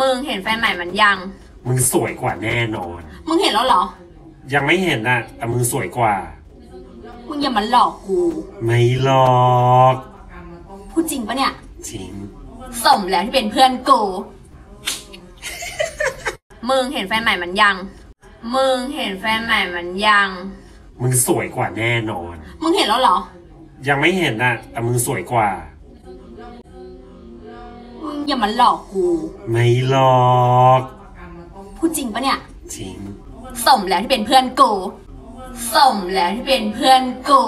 มึงเห็นแฟนใหม่มันยัง มึงสวยกว่าแน่นอน มึงเห็นแล้วเหรอ ยังไม่เห็นนะแต่มึงสวยกว่า มึงอย่ามาหลอกกู ไม่หรอกพูดจริงปะเนี่ย จริง สมแล้วที่เป็นเพื่อนกู มึงเห็นแฟนใหม่มันยัง มึงเห็นแฟนใหม่มันยัง มึงสวยกว่าแน่นอน มึงเห็นแล้วเหรอ ยังไม่เห็นนะแต่มึงสวยกว่ามึง อย่ามาหลอกกู ไม่หรอกพูดจริงปะเนี่ย จริง สมแล้วที่เป็นเพื่อนกู สมแล้วที่เป็นเพื่อนกู